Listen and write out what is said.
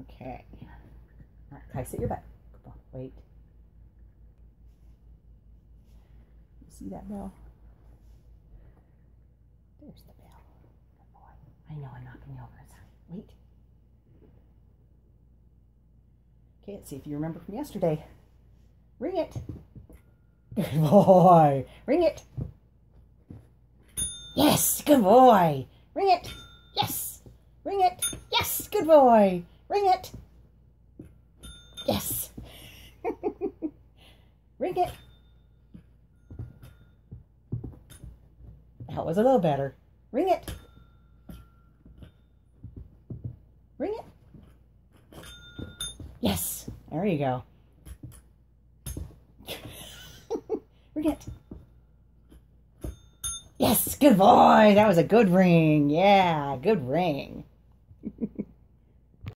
Okay. All right, Kai, sit your butt. Come on, wait. You see that bell? There's the bell. Good boy. I know I'm knocking you over. Sorry. Wait. Okay, let's see if you remember from yesterday. Ring it. Good boy. Ring it. Yes, good boy. Ring it. Yes. Ring it. Yes, good boy. Ring it. Yes. Ring it. That was a little better. Ring it. Ring it. Yes. There you go. ring it. Yes, good boy. That was a good ring. Yeah, good ring.